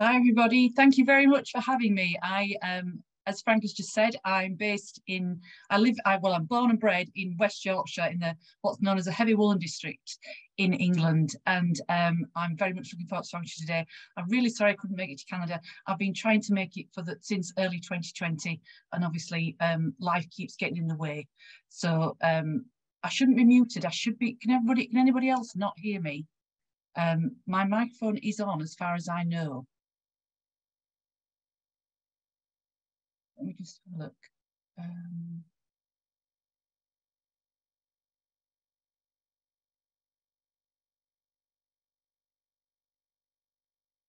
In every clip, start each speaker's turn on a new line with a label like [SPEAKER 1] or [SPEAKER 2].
[SPEAKER 1] Hi, everybody. Thank you very much for having me. I, um, as Frank has just said, I'm based in, I live, I, well, I'm born and bred in West Yorkshire in the what's known as a heavy woolen district in England. And um, I'm very much looking forward to talking to you today. I'm really sorry I couldn't make it to Canada. I've been trying to make it for the since early 2020, and obviously um, life keeps getting in the way. So um, I shouldn't be muted. I should be, can everybody, can anybody else not hear me? Um, my microphone is on as far as I know. Let me just have a look. Um,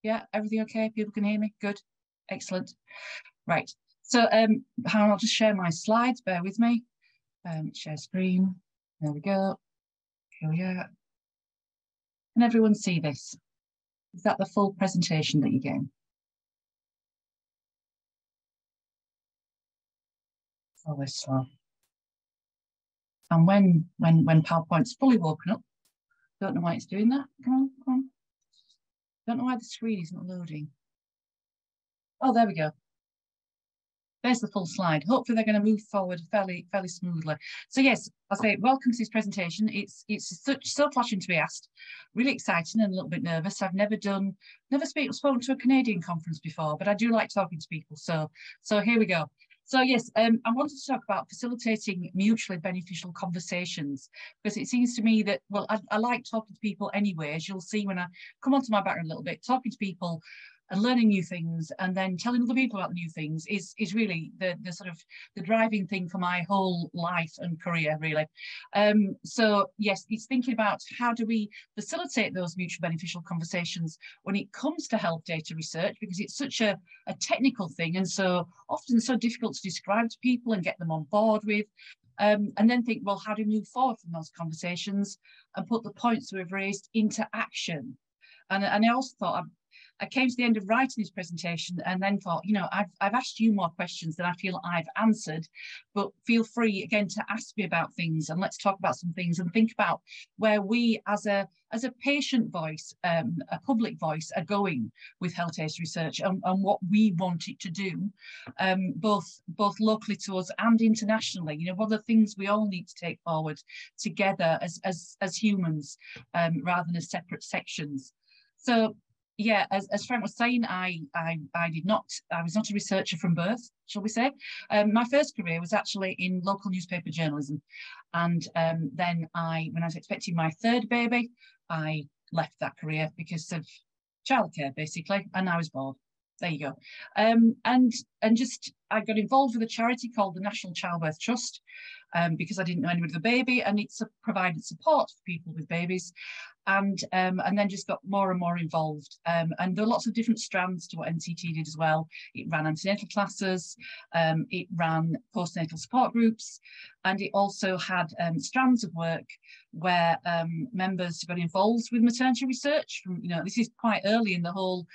[SPEAKER 1] yeah, everything okay? People can hear me? Good, excellent. Right, so um, I'll just share my slides, bear with me. Um, share screen, there we go. Here we are. Can everyone see this? Is that the full presentation that you're getting? Always slow. And when when when PowerPoint's fully woken up, don't know why it's doing that. Come on, come on. Don't know why the screen isn't loading. Oh, there we go. There's the full slide. Hopefully they're going to move forward fairly fairly smoothly. So yes, I'll say welcome to this presentation. It's it's such so flashing to be asked. Really exciting and a little bit nervous. I've never done never speak, spoken to a Canadian conference before, but I do like talking to people. So so here we go. So yes, um, I wanted to talk about facilitating mutually beneficial conversations because it seems to me that, well, I, I like talking to people anyway, as you'll see when I come onto my background a little bit, talking to people and learning new things and then telling other people about new things is is really the the sort of the driving thing for my whole life and career really um, so yes it's thinking about how do we facilitate those mutually beneficial conversations when it comes to health data research because it's such a, a technical thing and so often so difficult to describe to people and get them on board with um, and then think, well, how do we move forward from those conversations and put the points we've raised into action? And, and I also thought I came to the end of writing this presentation and then thought, you know, I've, I've asked you more questions than I feel I've answered, but feel free again to ask me about things and let's talk about some things and think about where we as a as a patient voice, um, a public voice are going with health data research and, and what we want it to do, um, both both locally to us and internationally. You know, what are the things we all need to take forward together as as as humans um, rather than as separate sections. So yeah, as, as Frank was saying, I, I I did not, I was not a researcher from birth, shall we say. Um, my first career was actually in local newspaper journalism. And um, then I, when I was expecting my third baby, I left that career because of childcare, basically, and I was bored. There you go. Um, and and just I got involved with a charity called the National Childbirth Trust, um, because I didn't know anyone with a baby and it's provided support for people with babies and um, and then just got more and more involved. Um, and there are lots of different strands to what NCT did as well. It ran antenatal classes, um, it ran postnatal support groups, and it also had um, strands of work where um, members got involved with maternity research. From you know, this is quite early in the whole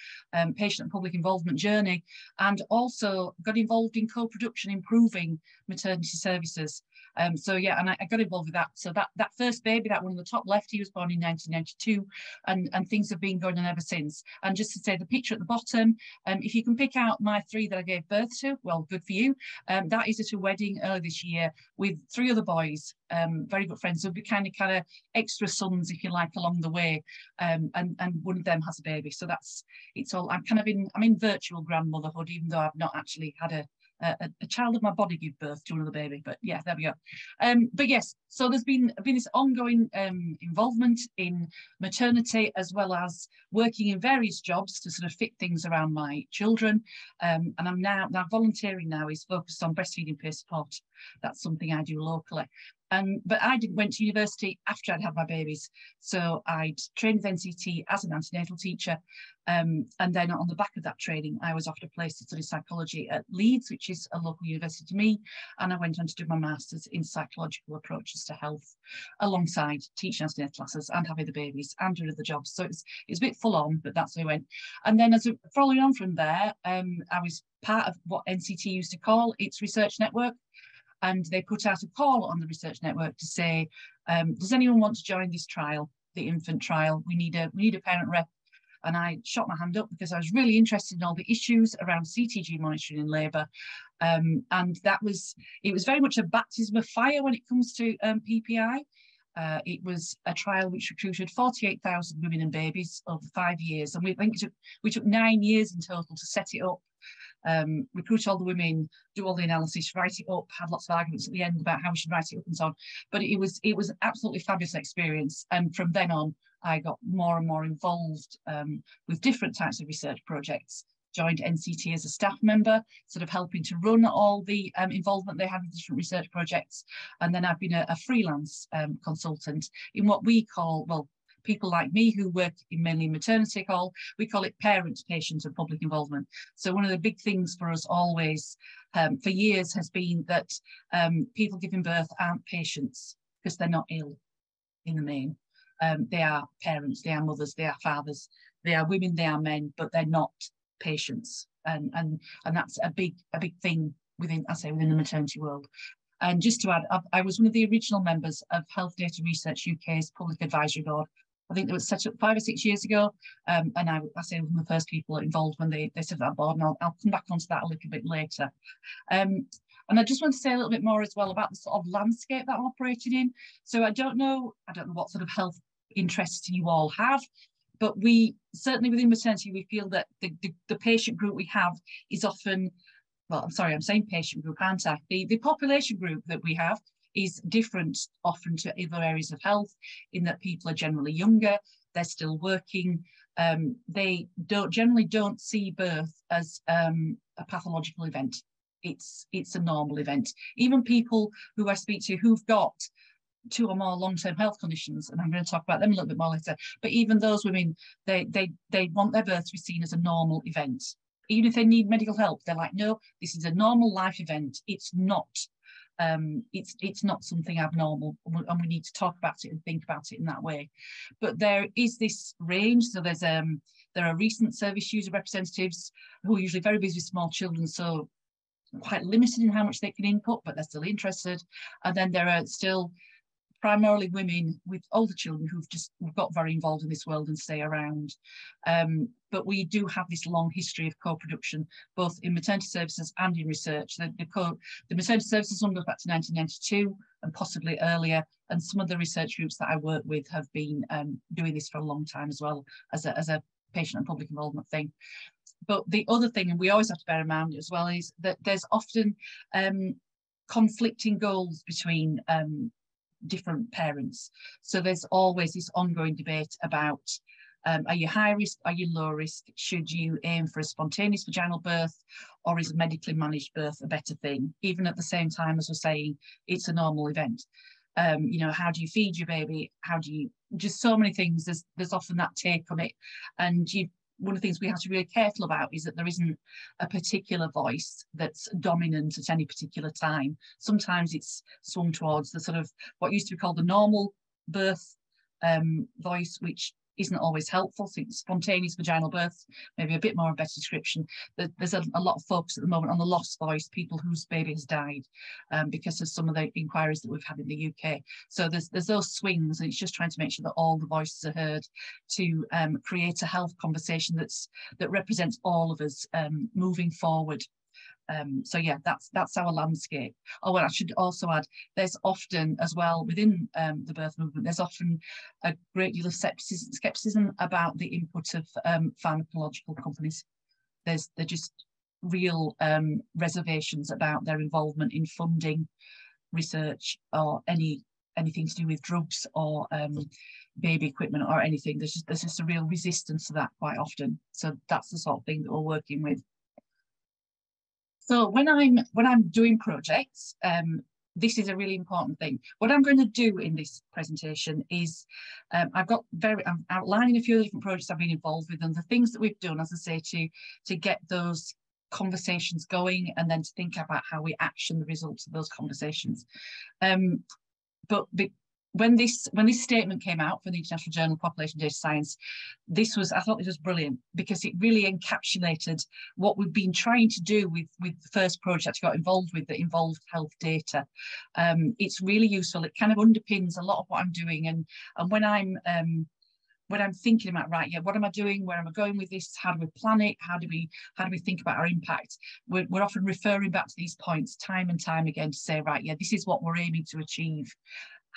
[SPEAKER 1] patient and public involvement journey, and also got involved in co-production, improving maternity services. Um, so yeah, and I, I, got involved with that. So that that first baby, that one on the top left, he was born in 1992, and and things have been going on ever since. And just to say, the picture at the bottom, um, if you can pick out my three that I gave birth to, well, good for you. Um, that is at a wedding earlier this year with three other boys, um, very good friends. So we kind of kind of extra sons, if you like, along the way. Um, and and one of them has a baby. So that's it's all. I'm kind of in I'm in virtual grandmotherhood, even though I've not actually had a a, a, child of my body give birth to another baby. But yeah, there we go. Um, but yes, so there's been been this ongoing um, involvement in maternity as well as working in various jobs to sort of fit things around my children. Um, and I'm now now volunteering now is focused on breastfeeding peer support. That's something I do locally. Um, but I did, went to university after I'd had my babies. So I'd trained with NCT as an antenatal teacher. Um, and then on the back of that training, I was offered a place to study psychology at Leeds, which is a local university to me. And I went on to do my master's in psychological approaches to health alongside teaching antenatal classes and having the babies and doing other jobs. So it's was, it was a bit full on, but that's where I went. And then as a, following on from there, um, I was part of what NCT used to call its research network, and they put out a call on the research network to say, um, does anyone want to join this trial, the infant trial? We need a we need a parent rep. and I shot my hand up because I was really interested in all the issues around CTG monitoring in labour. Um, and that was, it was very much a baptism of fire when it comes to um, PPI. Uh, it was a trial which recruited 48,000 women and babies over five years. And we think took, we took nine years in total to set it up, um, recruit all the women, do all the analysis, write it up, had lots of arguments at the end about how we should write it up and so on. But it was it was absolutely fabulous experience. And from then on, I got more and more involved um, with different types of research projects joined NCT as a staff member, sort of helping to run all the um, involvement they had with different research projects. And then I've been a, a freelance um, consultant in what we call, well, people like me who work in mainly maternity call, we call it parent, patient and public involvement. So one of the big things for us always um, for years has been that um, people giving birth aren't patients because they're not ill in the main. Um, they are parents, they are mothers, they are fathers, they are women, they are men, but they're not patients, and and and that's a big a big thing within I say within the maternity world. And just to add, I, was one of the original members of Health Data Research UK's Public Advisory Board. I think it was set up five or six years ago, um, and I, I say one of the first people involved when they, they set that board, and I'll, I'll come back onto that a little bit later. Um, and I just want to say a little bit more as well about the sort of landscape that I'm operating in. So I don't know, I don't know what sort of health interests you all have, but we certainly within maternity, we feel that the, the, the, patient group we have is often, well, I'm sorry, I'm saying patient group, aren't I? The, the population group that we have is different often to other areas of health in that people are generally younger, they're still working, um, they don't generally don't see birth as um, a pathological event. It's, it's a normal event. Even people who I speak to who've got two or more long-term health conditions, and I'm going to talk about them a little bit more later. But even those women, they they they want their birth to be seen as a normal event. Even if they need medical help, they're like, no, this is a normal life event. It's not. Um, it's it's not something abnormal, and we need to talk about it and think about it in that way. But there is this range. So there's um there are recent service user representatives who are usually very busy with small children, so quite limited in how much they can input, but they're still interested. And then there are still primarily women with older children who've just got very involved in this world and stay around. Um, but we do have this long history of co-production, both in maternity services and in research. The, the, co the maternity services one goes back to 1992 and possibly earlier, and some of the research groups that I work with have been um, doing this for a long time as well as a, as a patient and public involvement thing. But the other thing, and we always have to bear in mind as well, is that there's often um, conflicting goals between um, different parents. So there's always this ongoing debate about um, are you high risk, are you low risk? Should you aim for a spontaneous vaginal birth or is a medically managed birth a better thing? Even at the same time as we're saying it's a normal event. Um, you know, how do you feed your baby? How do you, just so many things, there's, there's often that take on it. And you one of the things we have to be really careful about is that there isn't a particular voice that's dominant at any particular time. Sometimes it's swung towards the sort of what used to be called the normal birth um, voice, which isn't always helpful. So spontaneous vaginal birth, maybe a bit more a better description. There's a, a, lot of focus at the moment on the lost voice, people whose baby has died um, because of some of the inquiries that we've had in the UK. So there's there's those swings, and it's just trying to make sure that all the voices are heard to um, create a health conversation that's that represents all of us um, moving forward um, so yeah, that's that's our landscape. Oh, well, I should also add, there's often as well within um, the birth movement, there's often a great deal of skepticism, skepticism about the input of um, pharmacological companies. There's they're just real um, reservations about their involvement in funding research or any anything to do with drugs or um, baby equipment or anything. There's just there's just a real resistance to that quite often. So that's the sort of thing that we're working with. So when I'm when I'm doing projects, um, this is a really important thing. What I'm going to do in this presentation is um, I've got very I'm outlining a few different projects I've been involved with and the things that we've done, as I say, to to get those conversations going and then to think about how we action the results of those conversations. Um, but when this when this statement came out from the International Journal of Population Data Science, this was I thought this was brilliant because it really encapsulated what we've been trying to do with with the first project I got involved with that involved health data. Um, it's really useful. It kind of underpins a lot of what I'm doing, and and when I'm um, when I'm thinking about right, yeah, what am I doing? Where am I going with this? How do we plan it? How do we how do we think about our impact? We're, we're often referring back to these points time and time again to say, right, yeah, this is what we're aiming to achieve.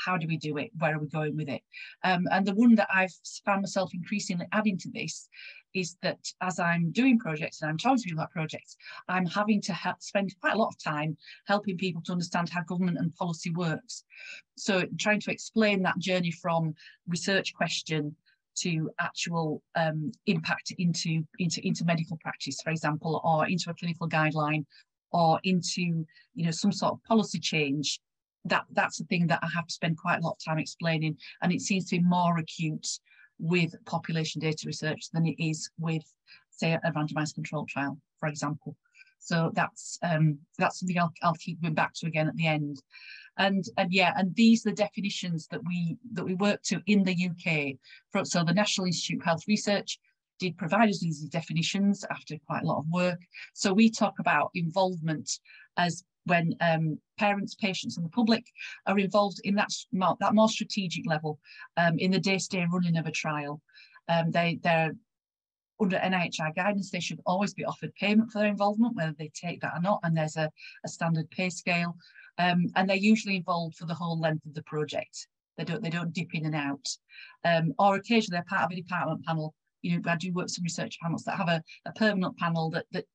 [SPEAKER 1] How do we do it? Where are we going with it? Um, and the one that I've found myself increasingly adding to this is that as I'm doing projects and I'm talking to people about projects, I'm having to spend quite a lot of time helping people to understand how government and policy works. So trying to explain that journey from research question to actual um, impact into, into, into medical practice, for example, or into a clinical guideline or into you know some sort of policy change that that's the thing that I have to spend quite a lot of time explaining and it seems to be more acute with population data research than it is with say a randomized control trial for example. So that's um, that's something I'll, I'll keep going back to again at the end. And and yeah and these are the definitions that we that we work to in the UK for, so the National Institute of Health Research did provide us these definitions after quite a lot of work. So we talk about involvement as when um, parents, patients and the public are involved in that, that more strategic level um, in the day-to-day -day running of a trial. Um, they, they're under NIHR guidance, they should always be offered payment for their involvement, whether they take that or not, and there's a, a standard pay scale. Um, and they're usually involved for the whole length of the project. They don't, they don't dip in and out. Um, or occasionally they're part of a department panel. You know, I do work some research panels that have a, a permanent panel that, that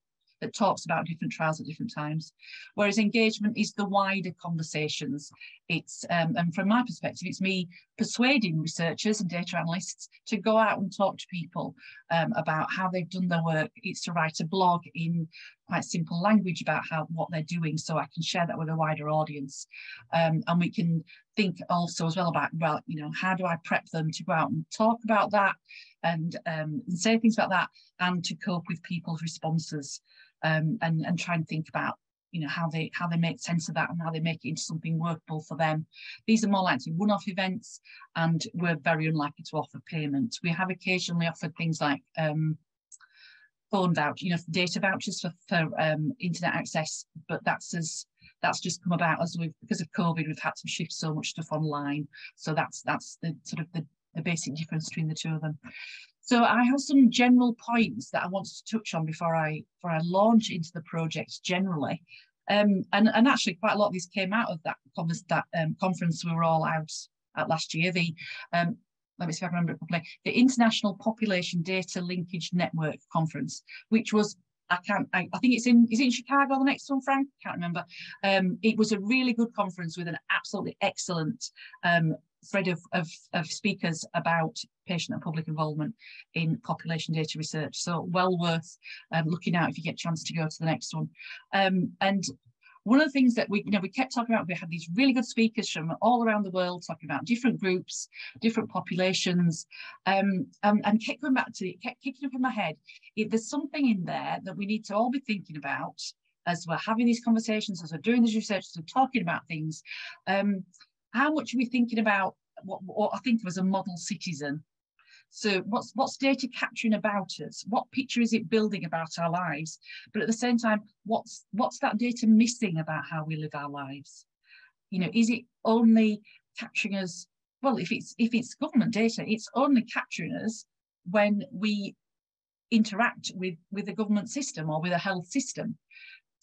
[SPEAKER 1] that talks about different trials at different times. Whereas engagement is the wider conversations. It's, um, and from my perspective, it's me persuading researchers and data analysts to go out and talk to people um, about how they've done their work. It's to write a blog in quite simple language about how what they're doing so I can share that with a wider audience. Um, and we can think also as well about, well, you know, how do I prep them to go out and talk about that and, um, and say things about that and to cope with people's responses um, and, and try and think about you know how they how they make sense of that and how they make it into something workable for them. These are more likely one-off events and we're very unlikely to offer payments. We have occasionally offered things like um phone you know data vouchers for, for um, internet access but that's as that's just come about as we've because of covid we've had to shift so much stuff online. So that's that's the sort of the, the basic difference between the two of them so I have some general points that I wanted to touch on before I before I launch into the project generally. Um, and, and actually quite a lot of these came out of that, that um, conference we were all out at last year, the um, let me see if I remember it properly, the International Population Data Linkage Network Conference, which was I can't. I, I, think it's in. Is it in Chicago? The next one, Frank? Can't remember. Um, it was a really good conference with an absolutely excellent um, thread of, of, of, speakers about patient and public involvement in population data research. So well worth um, looking out if you get a chance to go to the next one. Um, and one of the things that we, you know, we kept talking about, we had these really good speakers from all around the world talking about different groups, different populations, um, and, and kept going back to it, kept kicking up in my head. If there's something in there that we need to all be thinking about as we're having these conversations, as we're doing this research, as we're talking about things. Um, how much are we thinking about what, what I think of as a model citizen? So what's what's data capturing about us? What picture is it building about our lives? But at the same time, what's what's that data missing about how we live our lives? You know, is it only capturing us? Well, if it's if it's government data, it's only capturing us when we interact with with the government system or with a health system.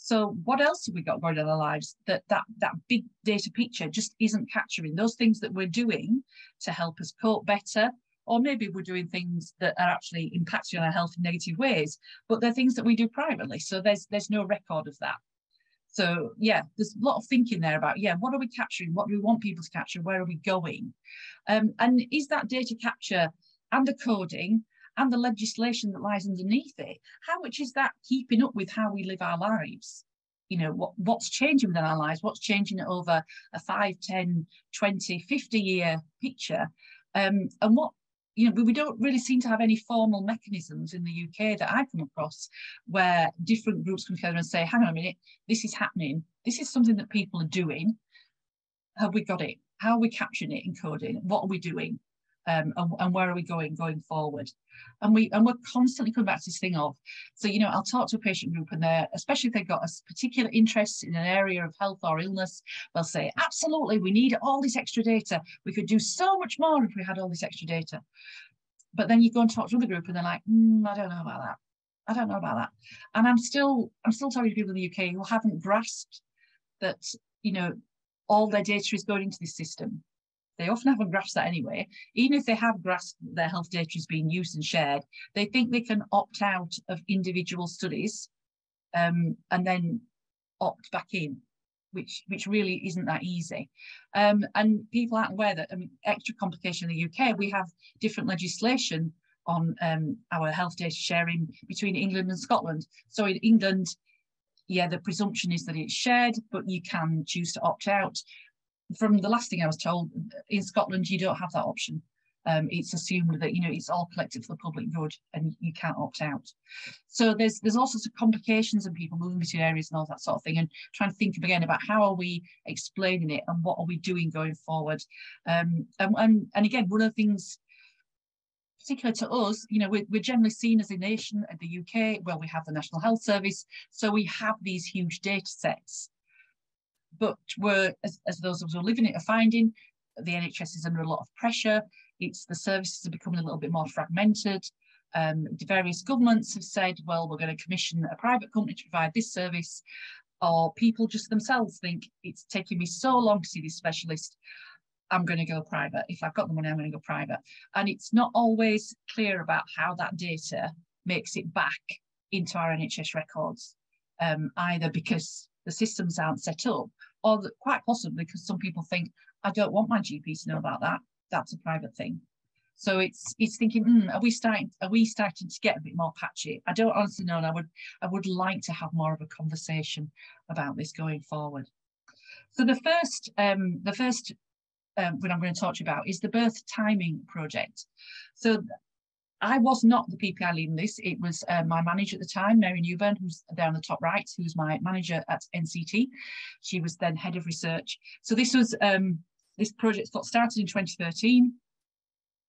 [SPEAKER 1] So what else have we got going on in our lives that that that big data picture just isn't capturing those things that we're doing to help us cope better, or maybe we're doing things that are actually impacting on our health in negative ways, but they're things that we do privately. So there's there's no record of that. So yeah, there's a lot of thinking there about yeah, what are we capturing? What do we want people to capture? Where are we going? Um, and is that data capture and the coding and the legislation that lies underneath it, how much is that keeping up with how we live our lives? You know, what, what's changing within our lives? What's changing over a 5, 10, 20, 50 year picture? Um, and what, you know, we don't really seem to have any formal mechanisms in the UK that I've come across where different groups come together and say, hang on a minute, this is happening. This is something that people are doing. Have we got it? How are we capturing it encoding? What are we doing? Um, and, and, where are we going going forward and we and we're constantly coming back to this thing of so you know i'll talk to a patient group and they're especially if they've got a particular interest in an area of health or illness they'll say absolutely we need all this extra data we could do so much more if we had all this extra data but then you go and talk to another group and they're like, mm, I don't know about that. I don't know about that. And I'm still, I'm still talking to people in the UK who haven't grasped that, you know, all their data is going into this system. They often haven't grasped that anyway. Even if they have grasped their health data is being used and shared, they think they can opt out of individual studies um, and then opt back in, which which really isn't that easy. Um, and people aren't aware that I mean, extra complication in the UK, we have different legislation on um, our health data sharing between England and Scotland. So in England, yeah, the presumption is that it's shared, but you can choose to opt out. From the last thing I was told, in Scotland, you don't have that option. Um, it's assumed that you know it's all collected for the public good and you can't opt out. So there's there's all sorts of complications and people moving between areas and all that sort of thing, and trying to think again about how are we explaining it and what are we doing going forward. Um, and, and and again, one of the things particular to us, you know, we're, we're generally seen as a nation at the UK, well, we have the National Health Service, so we have these huge data sets. But we're, as, as those of us who are living it are finding, the NHS is under a lot of pressure. It's the services are becoming a little bit more fragmented. Um, the various governments have said, well, we're going to commission a private company to provide this service, or people just themselves think it's taking me so long to see this specialist. I'm going to go private. If I've got the money, I'm going to go private. And it's not always clear about how that data makes it back into our NHS records, um, either because the systems aren't set up or that quite possibly because some people think, I don't want my GP to know about that. That's a private thing. So it's it's thinking, mm, are we starting are we starting to get a bit more patchy? I don't honestly know. And I would I would like to have more of a conversation about this going forward. So the first um, the first um, what I'm going to talk to you about is the birth timing project. So I was not the PPI leading this. It was uh, my manager at the time, Mary Newburn, who's there on the top right, who's my manager at NCT. She was then head of research. So this was um, this project got started in 2013.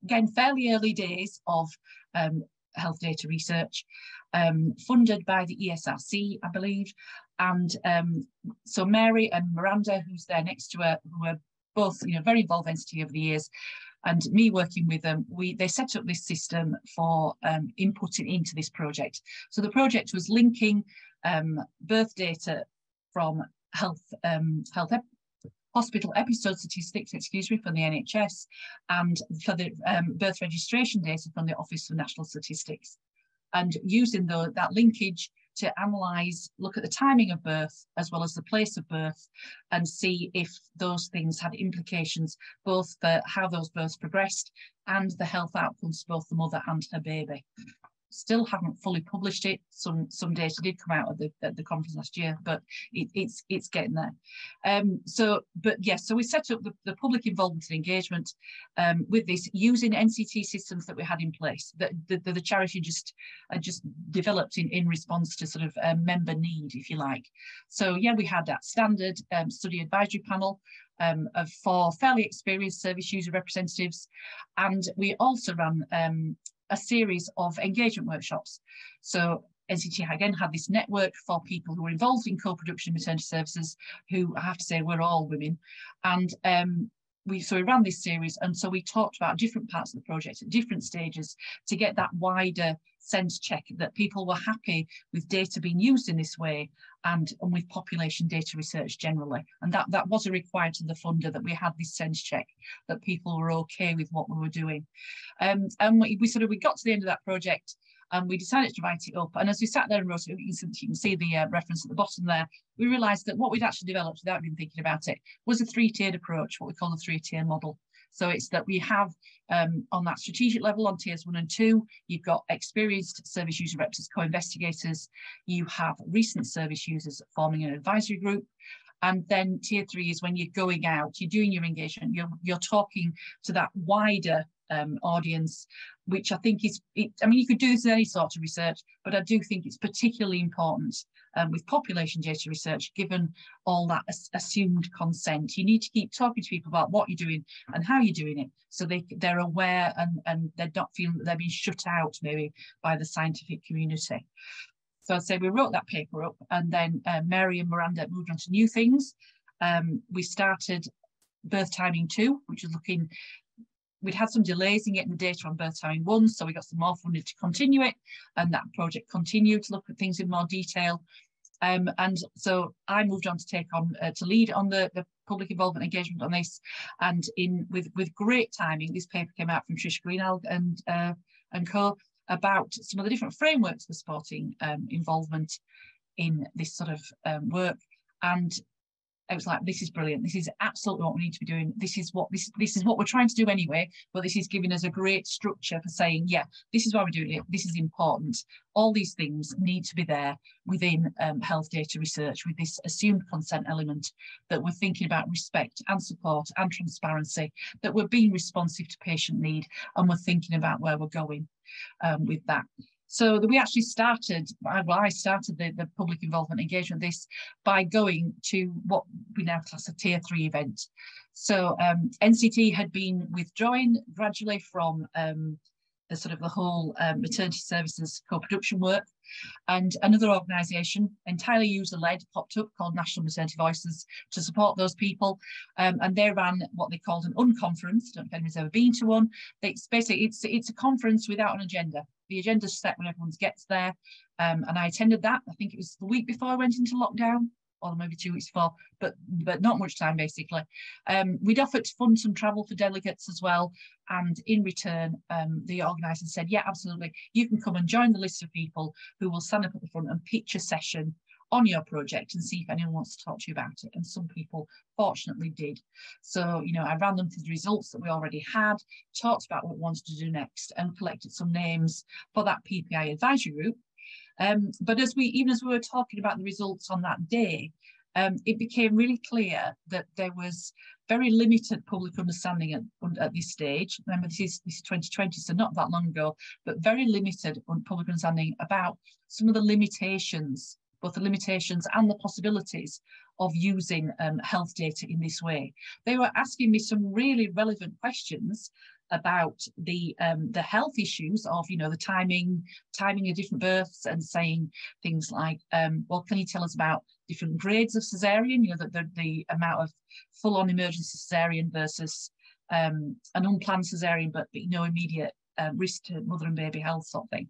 [SPEAKER 1] Again, fairly early days of um, health data research, um, funded by the ESRC, I believe. And um, so Mary and Miranda, who's there next to her, who are both you know very involved in NCT over the years and me working with them we they set up this system for um, inputting into this project so the project was linking um, birth data from health um, health ep hospital episode statistics, excuse me, from the NHS, and for the um, birth registration data from the Office for National Statistics. And using the, that linkage to analyse, look at the timing of birth as well as the place of birth and see if those things had implications both for how those births progressed and the health outcomes for both the mother and her baby still haven't fully published it. Some some data did come out at the at the conference last year, but it, it's it's getting there. Um, so, but yes, so we set up the, the public involvement and engagement um, with this using NCT systems that we had in place that the, the, the charity just uh, just developed in in response to sort of a member need, if you like. So yeah, we had that standard um, study advisory panel. Um, of four fairly experienced service user representatives. And we also ran um, a series of engagement workshops. So NCT again had this network for people who were involved in co-production maternity services, who I have to say were all women. And um, we so we ran this series and so we talked about different parts of the project at different stages to get that wider sense check that people were happy with data being used in this way and, and with population data research generally. And that, that was a requirement of the funder that we had this sense check, that people were okay with what we were doing. Um, and we, we sort of, we got to the end of that project and we decided to write it up. And as we sat there and wrote it, you can, see the uh, reference at the bottom there, we realised that what we'd actually developed without even thinking about it was a three-tiered approach, what we call the three-tier model. So it's that we have um, on that strategic level on tiers one and two, you've got experienced service user reps as co-investigators, you have recent service users forming an advisory group, and then tier three is when you're going out, you're doing your engagement, you're, you're talking to that wider um, audience, which I think is, it, I mean, you could do this in any sort of research, but I do think it's particularly important um, with population data research, given all that as assumed consent. You need to keep talking to people about what you're doing and how you're doing it, so they, they're aware and, and they're not feeling that they're being shut out maybe by the scientific community. So I'd say we wrote that paper up and then uh, Mary and Miranda moved on to new things. Um, we started birth timing two, which is looking we'd had some delays in getting the data on birth timing one, so we got some more funding to continue it, and that project continued to look at things in more detail. Um, and so I moved on to take on uh, to lead on the, the public involvement engagement on this, and in with with great timing, this paper came out from Trish Greenhalgh and uh, and co about some of the different frameworks for supporting um, involvement in this sort of um, work. And I was like, this is brilliant. This is absolutely what we need to be doing. This is what this this is what we're trying to do anyway. But this is giving us a great structure for saying, yeah, this is why we're doing it. This is important. All these things need to be there within um, health data research with this assumed consent element that we're thinking about respect and support and transparency, that we're being responsive to patient need, and we're thinking about where we're going um, with that. So we actually started, well, I started the, the public involvement engagement this by going to what we now class a tier three event. So um, NCT had been withdrawing gradually from um, the sort of the whole um, maternity services co-production work. And another organisation, entirely user-led, popped up called National Maternity Voices to support those people. Um, and they ran what they called an unconference. Don't know if anyone's ever been to one. It's basically it's it's a conference without an agenda the agenda's set when everyone gets there. Um, and I attended that. I think it was the week before I went into lockdown, or maybe two weeks before, but but not much time basically. Um, we'd offered to fund some travel for delegates as well, and in return, um, the organisers said, "Yeah, absolutely, you can come and join the list of people who will stand up at the front and pitch a session on your project and see if anyone wants to talk to you about it. And some people fortunately did. So, you know, I ran them through the results that we already had, talked about what we wanted to do next and collected some names for that PPI advisory group. Um, but as we, even as we were talking about the results on that day, um, it became really clear that there was very limited public understanding at, at this stage. Remember, this is, this is 2020, so not that long ago, but very limited public understanding about some of the limitations both the limitations and the possibilities of using um, health data in this way. They were asking me some really relevant questions about the um, the health issues of you know the timing timing of different births and saying things like um, well can you tell us about different grades of cesarean you know the, the, the amount of full-on emergency cesarean versus um, an unplanned cesarean but, but no immediate risk to mother and baby health sort of thing.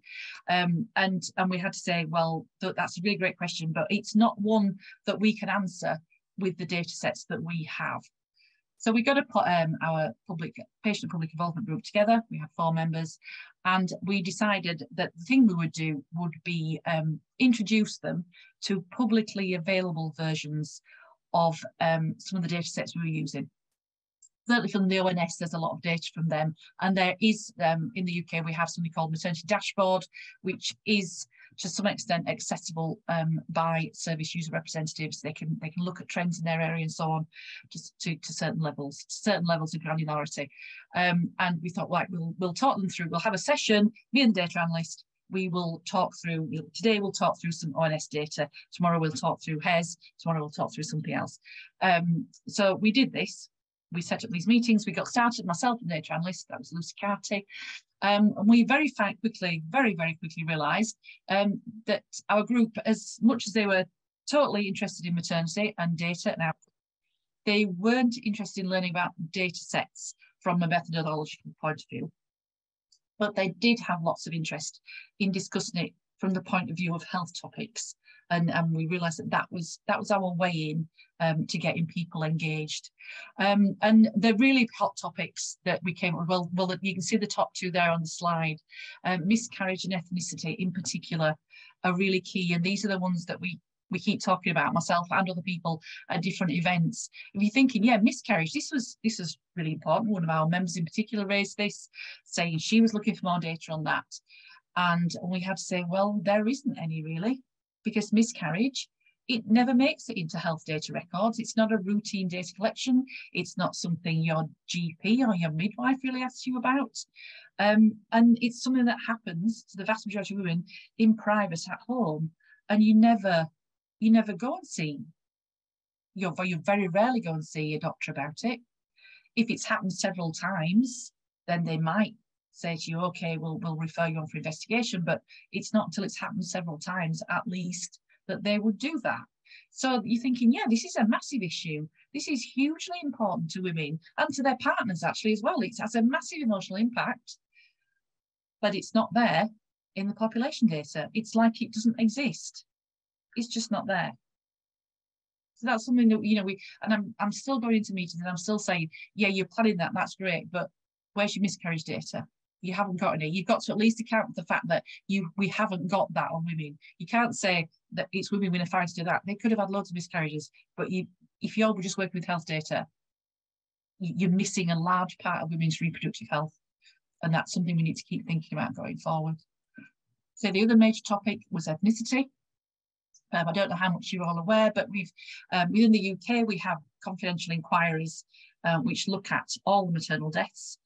[SPEAKER 1] Um, and, and we had to say, well, th that's a really great question, but it's not one that we can answer with the data sets that we have. So we got to put um, our public patient public involvement group together. We had four members, and we decided that the thing we would do would be um, introduce them to publicly available versions of um, some of the data sets we were using certainly from the ONS, there's a lot of data from them. And there is, um, in the UK, we have something called Maternity Dashboard, which is to some extent accessible um, by service user representatives. They can they can look at trends in their area and so on, just to, to certain levels, certain levels of granularity. Um, and we thought, right, we'll we'll talk them through. We'll have a session. Me and the data analyst. We will talk through. Today we'll talk through some ONS data. Tomorrow we'll talk through HES. Tomorrow we'll talk through something else. Um, so we did this we set up these meetings, we got started, myself and data analyst, that was Lucy Carty, um, and we very quickly, very, very quickly realised um, that our group, as much as they were totally interested in maternity and data and output, they weren't interested in learning about data sets from a methodological point of view. But they did have lots of interest in discussing it from the point of view of health topics and, and we realised that that was that was our way in um, to getting people engaged. Um, and the really hot topics that we came up with, well, well, you can see the top two there on the slide. Um, miscarriage and ethnicity in particular are really key, and these are the ones that we we keep talking about myself and other people at different events. If you're thinking, yeah, miscarriage, this was this was really important. One of our members in particular raised this, saying she was looking for more data on that. And we had to say, well, there isn't any really because miscarriage it never makes it into health data records. It's not a routine data collection. It's not something your GP or your midwife really asks you about. Um, and it's something that happens to the vast majority of women in private at home. And you never, you never go and see, you you very rarely go and see a doctor about it. If it's happened several times, then they might say to you, okay, we'll, we'll refer you on for investigation, but it's not until it's happened several times, at least, that they would do that. So you're thinking, yeah, this is a massive issue This is hugely important to women and to their partners actually as well. It has a massive emotional impact, but it's not there in the population data. It's like it doesn't exist. It's just not there. So that's something that, you know, we, and I'm, I'm still going into meetings and I'm still saying, yeah, you're planning that, that's great, but where's your miscarriage data? You haven't got any. You've got to at least account for the fact that you we haven't got that on women. You can't say that it's women when are fine to do that. They could have had loads of miscarriages, but you if you're just working with health data, you're missing a large part of women's reproductive health. And that's something we need to keep thinking about going forward. So the other major topic was ethnicity. Um, I don't know how much you're all aware, but we've um, within the UK we have confidential inquiries uh, which look at all the maternal deaths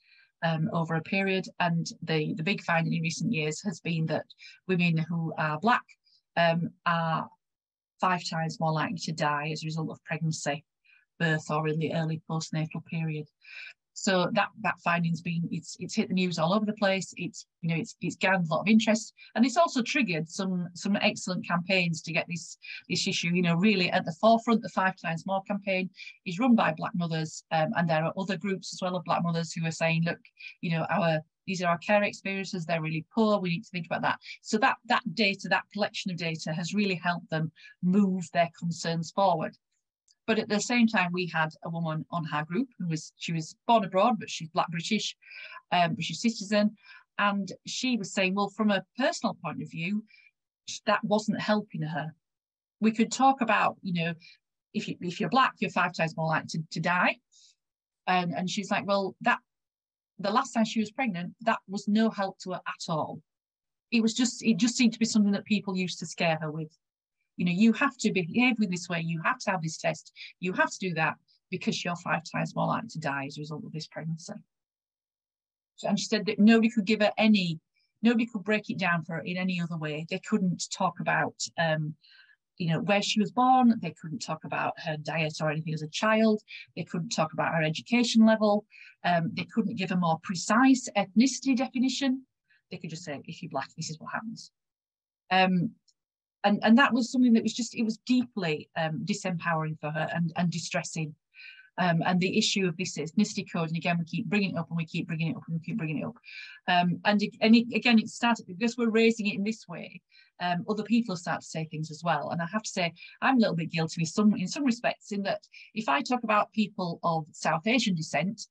[SPEAKER 1] um, over a period. And the, the big finding in recent years has been that women who are black um, are five times more likely to die as a result of pregnancy, birth, or in the early postnatal period. So that that finding's been it's it's hit the news all over the place. It's you know it's it's gained a lot of interest, and it's also triggered some some excellent campaigns to get this this issue you know really at the forefront. The Five Times More campaign is run by Black mothers, um, and there are other groups as well of Black mothers who are saying, look, you know our these are our care experiences. They're really poor. We need to think about that. So that that data that collection of data has really helped them move their concerns forward but at the same time, we had a woman on our group who was, she was born abroad, but she's Black British, um, British citizen. And she was saying, well, from a personal point of view, that wasn't helping her. We could talk about, you know, if, you, if you're Black, you're five times more likely to, to die. And, and she's like, well, that the last time she was pregnant, that was no help to her at all. It was just, it just seemed to be something that people used to scare her with you know, you have to behave with this way, you have to have this test, you have to do that because you're five times more likely to die as a result of this pregnancy. And she said that nobody could give her any, nobody could break it down for her in any other way. They couldn't talk about, um, you know, where she was born. They couldn't talk about her diet or anything as a child. They couldn't talk about her education level. Um, they couldn't give a more precise ethnicity definition. They could just say, if you're black, this is what happens. Um, and and that was something that was just it was deeply um, disempowering for her and and distressing. Um, and the issue of this ethnicity code and again we keep bringing it up and we keep bringing it up and we keep bringing it up. Um, and, and it, again it started because we're raising it in this way um, other people start to say things as well. And I have to say I'm a little bit guilty in some in some respects in that if I talk about people of South Asian descent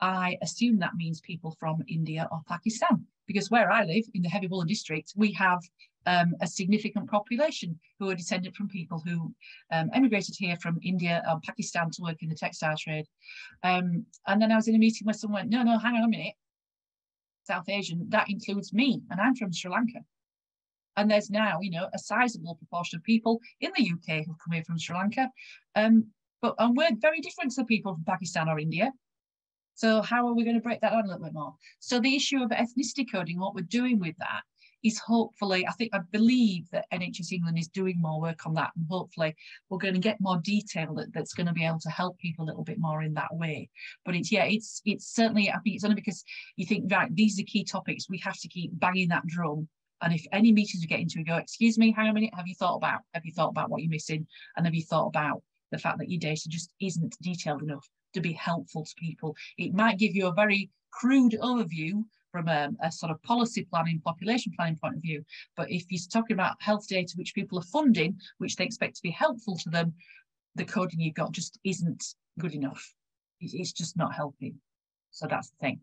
[SPEAKER 1] I assume that means people from India or Pakistan because where I live in the Heavy Woolen district we have um, a significant population who are descended from people who um, emigrated here from India or Pakistan to work in the textile trade. Um, and then I was in a meeting where someone went, no, no, hang on a minute, South Asian, that includes me, and I'm from Sri Lanka. And there's now, you know, a sizable proportion of people in the UK who've come here from Sri Lanka. Um, but and we're very different to people from Pakistan or India. So how are we going to break that down a little bit more? So the issue of ethnicity coding, what we're doing with that is hopefully, I think, I believe that NHS England is doing more work on that and hopefully we're going to get more detail that, that's going to be able to help people a little bit more in that way. But it's, yeah, it's, it's certainly, I think it's only because you think, right, these are key topics, we have to keep banging that drum and if any meetings we get into, we go, excuse me, hang a minute, have you thought about, have you thought about what you're missing? And have you thought about the fact that your data just isn't detailed enough to be helpful to people? It might give you a very crude overview from a, a, sort of policy planning, population planning point of view. But if you're talking about health data which people are funding, which they expect to be helpful to them, the coding you've got just isn't good enough. It's just not helping. So that's the thing.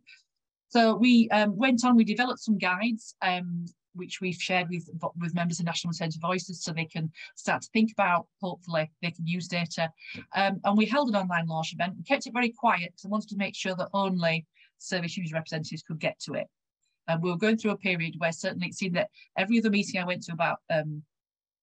[SPEAKER 1] So we um, went on, we developed some guides, um, which we've shared with, with members of National Maternity Voices so they can start to think about, hopefully they can use data. Um, and we held an online launch event. We kept it very quiet because I wanted to make sure that only service user representatives could get to it. And we were going through a period where certainly it seemed that every other meeting I went to about um,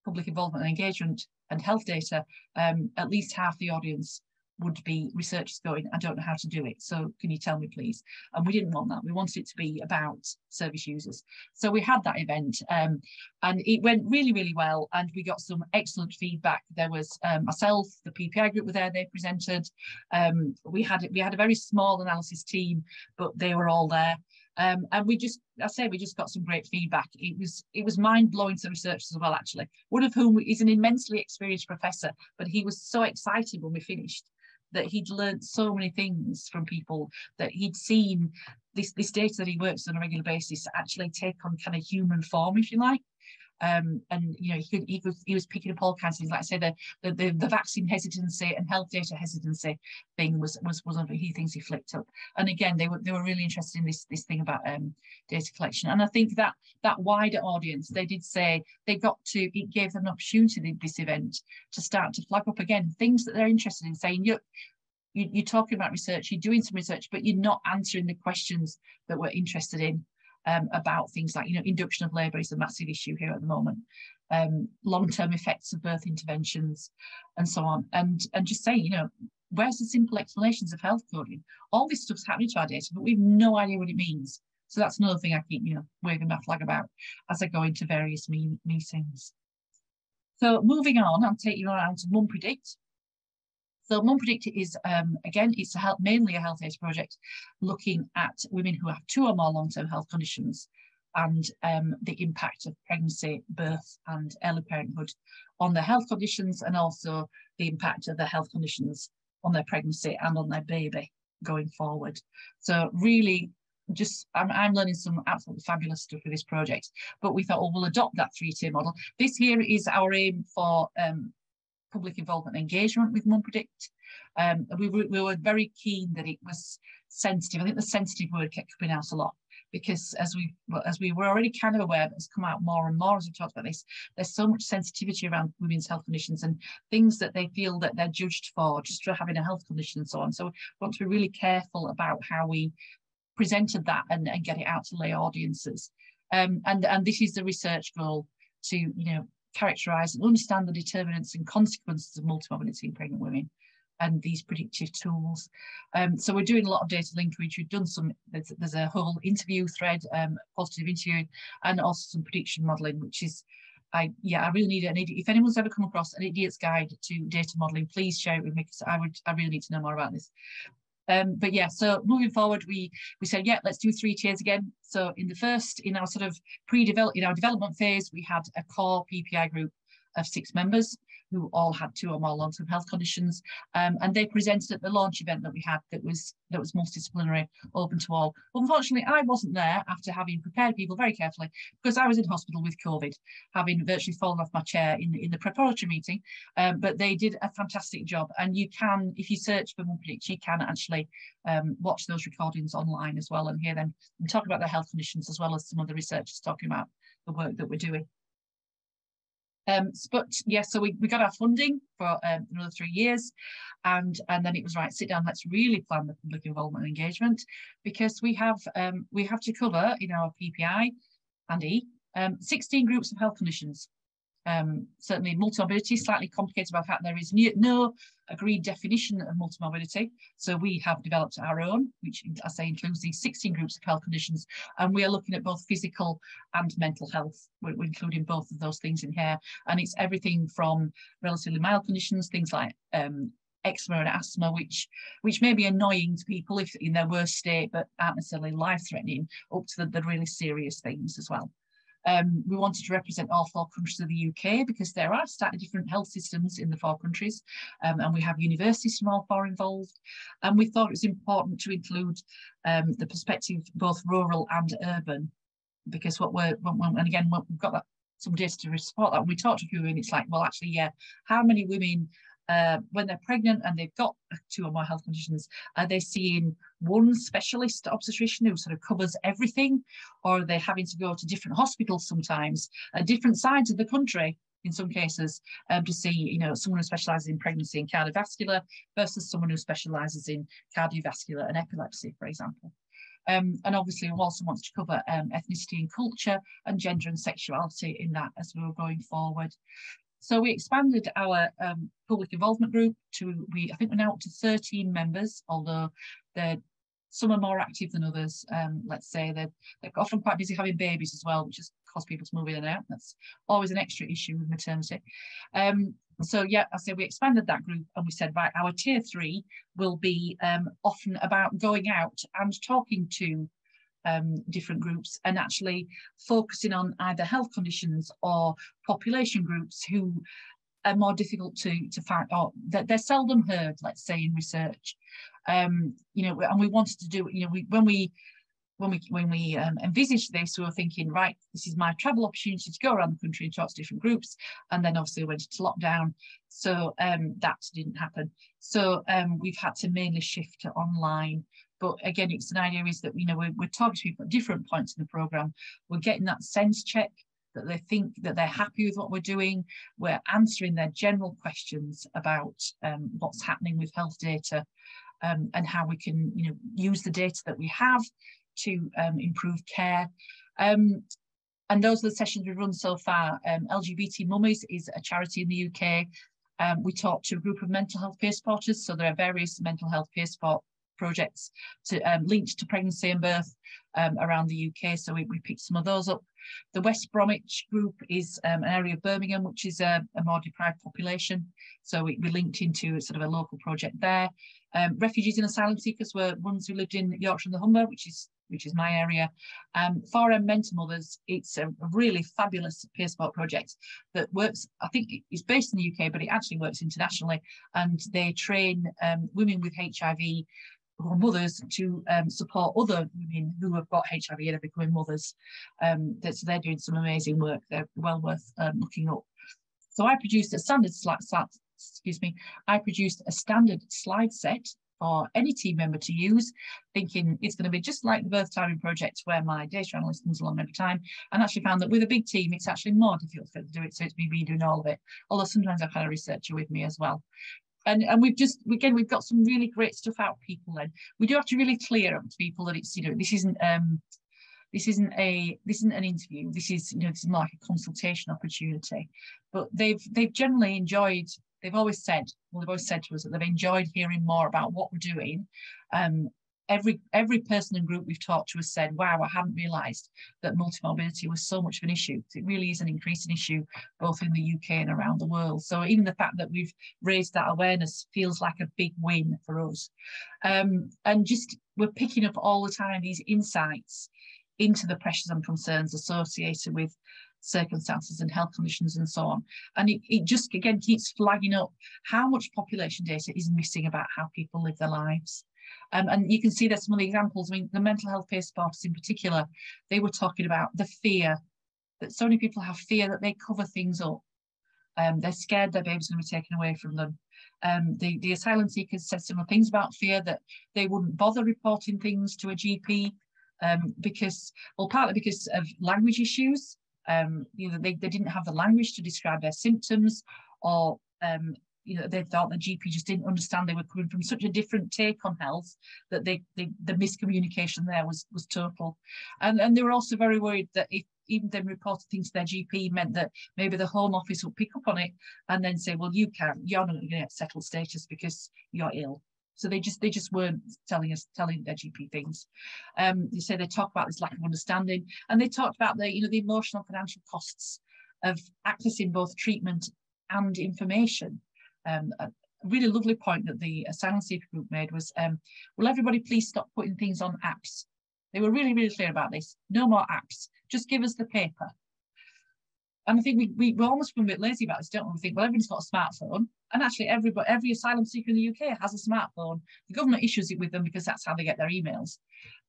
[SPEAKER 1] public involvement and engagement and health data, um, at least half the audience would be researchers going, I don't know how to do it. So can you tell me, please? And we didn't want that. We wanted it to be about service users. So we had that event um, and it went really, really well. And we got some excellent feedback. There was um, myself, the PPI group were there, they presented. Um, we had we had a very small analysis team, but they were all there. Um, and we just, I say, we just got some great feedback. It was it was mind blowing to researchers as well, actually. One of whom is an immensely experienced professor, but he was so excited when we finished that he'd learned so many things from people that he'd seen this, this data that he works on a regular basis actually take on kind of human form, if you like. Um, and you know he, could, he was he was picking up all kinds of things. Like I say the, the the, vaccine hesitancy and health data hesitancy thing was was was one of the things he flicked up. And again they were they were really interested in this this thing about um, data collection. And I think that that wider audience they did say they got to it gave them an opportunity this event to start to flag up again things that they're interested in saying you you, you're talking about research, you're doing some research, but you're not answering the questions that we're interested in um, about things like, you know, induction of labour is a massive issue here at the moment, um, long-term effects of birth interventions and so on. And, and just saying, you know, where's the simple explanations of health coding? All this stuff's happening to our data, but we've no idea what it means. So that's another thing I keep, you know, waving my flag about as I go into various meetings. So moving on, I'll take you around to Mum Predict, so Mum Predict is, um, again, it's a health, mainly a health data project looking at women who have two or more long-term health conditions and um, the impact of pregnancy, birth and early parenthood on their health conditions and also the impact of their health conditions on their pregnancy and on their baby going forward. So really just I'm, I'm learning some absolutely fabulous stuff with this project but we thought oh we'll adopt that three-tier model this here is our aim for um, public involvement engagement with Mum Predict. Um, we, were, we were very keen that it was sensitive. I think the sensitive word kept coming out a lot because as we as we were already kind of aware, but it's come out more and more as we've talked about this, there's so much sensitivity around women's health conditions and things that they feel that they're judged for just for having a health condition and so on. So we want to be really careful about how we presented that and, and get it out to lay audiences. Um, and, and this is the research goal to, you know, characterise and understand the determinants and consequences of multimorbidity in pregnant women and these predictive tools. Um, so we're doing a lot of data linkage. We've done some, there's, there's a whole interview thread, um, positive interview, and also some prediction modelling, which is, I yeah, I really need an idiot. If anyone's ever come across an idiot's guide to data modelling, please share it with me because I would, I really need to know more about this. Um, but yeah, so moving forward, we we said, yeah, let's do three tiers again. So in the first, in our sort of pre-develop, in our development phase, we had a core PPI group of six members who all had two or more long-term health conditions. Um, and they presented at the launch event that we had that was that was multidisciplinary, open to all. Unfortunately, I wasn't there after having prepared people very carefully because I was in hospital with COVID, having virtually fallen off my chair in, in the preparatory meeting. Um, but they did a fantastic job. And you can, if you search for Mum Predict, you can actually um, watch those recordings online as well and hear them and talk about their health conditions as well as some of the researchers talking about the work that we're doing. Um, but yes, yeah, so we, we got our funding for um, another three years and and then it was right sit down let's really plan the public involvement and engagement because we have um, we have to cover in our PPI and E um, 16 groups of health conditions um, certainly multimorbidity slightly complicated by the fact there is no agreed definition of multimorbidity. So we have developed our own, which I say includes these 16 groups of health conditions. And we are looking at both physical and mental health. We're, we're including both of those things in here. And it's everything from relatively mild conditions, things like um, eczema and asthma, which which may be annoying to people if in their worst state, but aren't necessarily life-threatening, up to the, the really serious things as well. Um, we wanted to represent all four countries of the UK because there are slightly different health systems in the four countries um, and we have universities from all four involved. And we thought it was important to include um, the perspective both rural and urban because what we're, and again, we've got that some data to support that. When we talked to a few women, it's like, well, actually, yeah, how many women uh, when they're pregnant and they've got two or more health conditions, are they seeing one specialist obstetrician who sort of covers everything? Or they're having to go to different hospitals sometimes at different sides of the country in some cases um, to see, you know, someone who specialises in pregnancy and cardiovascular versus someone who specialises in cardiovascular and epilepsy, for example. Um, and obviously we also want to cover um, ethnicity and culture and gender and sexuality in that as we were going forward. So we expanded our um, public involvement group to, we I think we're now up to 13 members, although they're some are more active than others. Um, let's say they're, they're often quite busy having babies as well, which has caused people to move in and out. That's always an extra issue with maternity. Um, so yeah, I said we expanded that group and we said, right, our tier three will be um, often about going out and talking to um, different groups and actually focusing on either health conditions or population groups who are more difficult to to find or they're, they're seldom heard let's say in research um you know and we wanted to do you know we when we when we when we um, envisaged this, we were thinking, right, this is my travel opportunity to go around the country and talk to different groups. And then obviously we went into lockdown, so um, that didn't happen. So um, we've had to mainly shift to online. But again, it's an idea is that you know we're, we're talking to people at different points in the program. We're getting that sense check that they think that they're happy with what we're doing. We're answering their general questions about um, what's happening with health data um, and how we can you know use the data that we have to um, improve care. Um, and those are the sessions we've run so far. Um, LGBT Mummies is a charity in the UK. Um, we talked to a group of mental health peer supporters. So there are various mental health peer support projects to um, linked to pregnancy and birth um, around the UK. So we, we picked some of those up. The West Bromwich group is um, an area of Birmingham, which is a, a more deprived population. So we, we, linked into sort of a local project there. Um, refugees and asylum seekers were ones who lived in Yorkshire and the Humber, which is which is my area. Um, 4M Mentor Mothers, it's a really fabulous peer support project that works, I think it's based in the UK, but it actually works internationally. And they train um, women with HIV are mothers to um, support other women who have got HIV and are becoming mothers. Um, that, so they're doing some amazing work. They're well worth um, looking up. So I produced a standard slide, excuse me, I produced a standard slide set for any team member to use, thinking it's going to be just like the birth timing project where my data analyst comes along every time, and actually found that with a big team, it's actually more difficult to do it. So it's me redoing all of it. Although sometimes I've had a researcher with me as well. And, and we've just again we've got some really great stuff out people then we do have to really clear up to people that it's you know this isn't um this isn't a this isn't an interview this is you know this is like a consultation opportunity but they've they've generally enjoyed they've always said, well, they've always said to us that they've enjoyed hearing more about what we're doing. Um, every every person and group we've talked to has said, wow, I hadn't realised that multimorbidity was so much of an issue. It really is an increasing issue both in the UK and around the world. So even the fact that we've raised that awareness feels like a big win for us. Um, and just we're picking up all the time these insights into the pressures and concerns associated with circumstances and health conditions and so on. And it, it just again keeps flagging up how much population data is missing about how people live their lives. Um, and you can see there's some of the examples. I mean, the mental health peer supporters in particular, they were talking about the fear that so many people have fear that they cover things up. Um, they're scared their baby's going to be taken away from them. Um, the, the asylum seekers said similar things about fear that they wouldn't bother reporting things to a GP um, because, well, partly because of language issues um, you know, they, they didn't have the language to describe their symptoms or, um, you know, they thought the GP just didn't understand they were coming from such a different take on health that they, they the miscommunication there was was total. And, and they were also very worried that if even them reporting things to their GP meant that maybe the Home Office would pick up on it and then say, well, you can't, you're not going to get settled status because you're ill. So they just they just weren't telling us telling their GP things. Um, they say they talk about this lack of understanding, and they talked about the you know the emotional financial costs of accessing both treatment and information. Um, a really lovely point that the asylum seeker group made was, um, will everybody please stop putting things on apps? They were really really clear about this. No more apps. Just give us the paper. And I think we, we, we're almost a bit lazy about this, don't we? We think, well, everybody's got a smartphone. And actually, everybody, every asylum seeker in the UK has a smartphone. The government issues it with them because that's how they get their emails.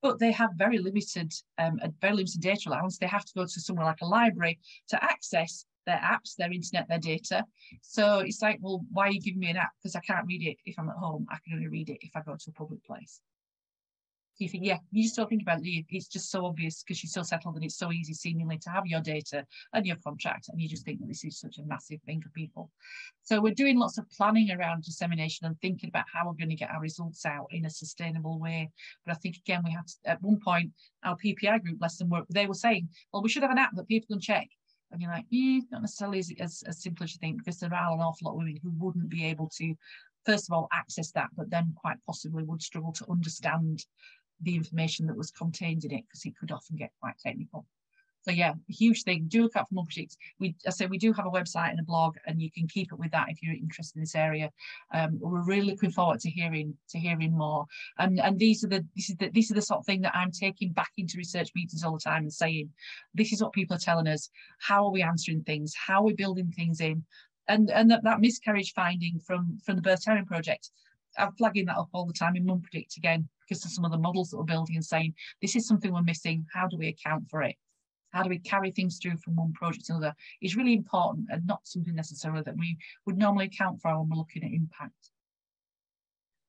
[SPEAKER 1] But they have very limited, um, a very limited data allowance. They have to go to somewhere like a library to access their apps, their internet, their data. So it's like, well, why are you giving me an app? Because I can't read it if I'm at home. I can only read it if I go to a public place you think, yeah, you just don't think about it. It's just so obvious because you're so settled and it's so easy seemingly to have your data and your contract. And you just think that this is such a massive thing for people. So we're doing lots of planning around dissemination and thinking about how we're going to get our results out in a sustainable way. But I think, again, we have to, at one point, our PPI group, less than work, they were saying, well, we should have an app that people can check. And you're like, mm, not necessarily as, as, as simple as you think, because there are an awful lot of women who wouldn't be able to, first of all, access that, but then quite possibly would struggle to understand the information that was contained in it because it could often get quite technical. So yeah, huge thing. Do look out for more projects. We, I say we do have a website and a blog, and you can keep up with that if you're interested in this area. Um, we're really looking forward to hearing to hearing more. And and these are the this is the this is the sort of thing that I'm taking back into research meetings all the time and saying, this is what people are telling us. How are we answering things? How are we building things in? and and that, that miscarriage finding from from the birth project I'm flagging that up all the time in Mum Predict again because of some of the models that we're building and saying this is something we're missing. How do we account for it? How do we carry things through from one project to another? Is really important and not something necessarily that we would normally account for when we're looking at impact.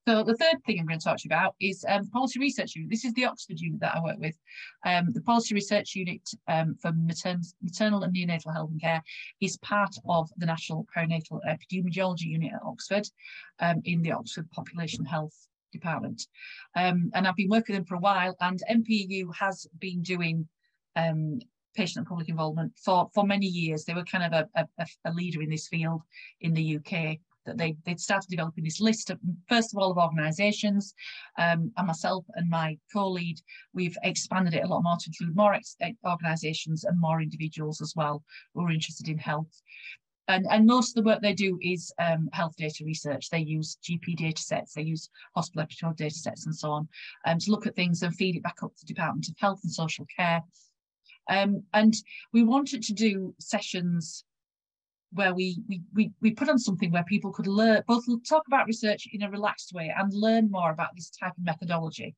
[SPEAKER 1] So the third thing I'm going to talk to you about is um, policy research unit. This is the Oxford unit that I work with. Um, the policy research unit um, for matern maternal and neonatal health and care is part of the National Perinatal Epidemiology Unit at Oxford um, in the Oxford Population Health Department. Um, and I've been working with them for a while and NPEU has been doing um, patient and public involvement for, for many years. They were kind of a, a, a leader in this field in the UK that they, they'd started developing this list of, first of all, of organisations, um, and myself and my co-lead, we've expanded it a lot more to include more organisations and more individuals as well who are interested in health. And, and most of the work they do is um, health data research. They use GP data sets, they use hospital episode data sets and so on um, to look at things and feed it back up to the Department of Health and Social Care. Um, and we wanted to do sessions where we, we, we, we put on something where people could learn, both talk about research in a relaxed way and learn more about this type of methodology.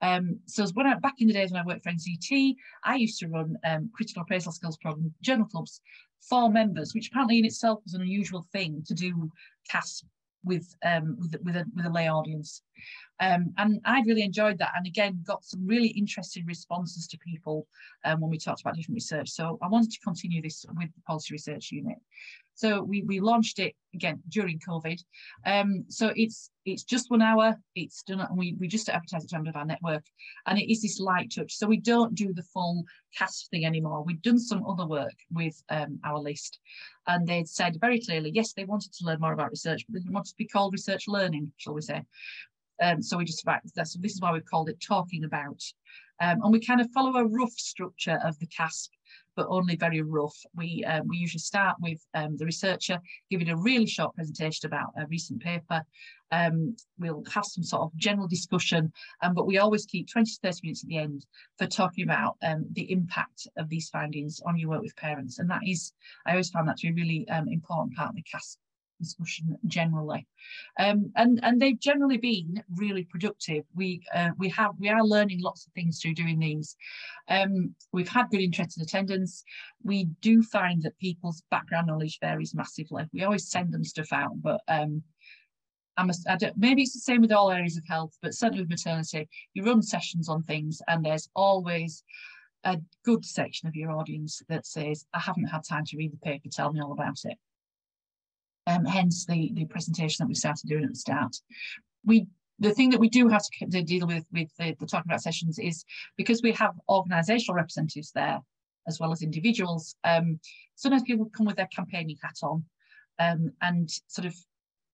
[SPEAKER 1] Um, so when I, back in the days when I worked for NCT, I used to run um, critical appraisal skills program journal clubs for members, which apparently in itself was an unusual thing to do CASP with um, with, with, a, with a lay audience. Um, and I really enjoyed that. And again, got some really interesting responses to people um, when we talked about different research. So I wanted to continue this with the policy research unit. So we, we launched it again during COVID. Um, so it's it's just one hour. It's done, and we, we just advertise it to our network. And it is this light touch. So we don't do the full CASP thing anymore. We've done some other work with um, our list. And they'd said very clearly, yes, they wanted to learn more about research, but they didn't want to be called research learning, shall we say. Um, so we just that's this is why we've called it talking about. Um, and we kind of follow a rough structure of the CASP but only very rough. We, um, we usually start with um, the researcher giving a really short presentation about a recent paper. Um, we'll have some sort of general discussion, um, but we always keep 20 to 30 minutes at the end for talking about the impact of these findings on your work with parents. And that is, I always found that to be a really important part of the CASP discussion generally. Um, and, and they've generally been really productive. We, uh, we, have, we are learning lots of things through doing these. Um, we've had good interest in attendance. We do find that people's background knowledge varies massively. We always send them stuff out, but um, I must, I don't, maybe it's the same with all areas of health, but certainly with maternity, you run sessions on things and there's always a good section of your audience that says, I haven't had time to read the paper, tell me all about it um, hence the, the presentation that we started doing at the start. We the thing that we do have to deal with with the, the talking about sessions is because we have organisational representatives there as well as individuals. Um, sometimes people come with their campaigning hat on, um, and sort of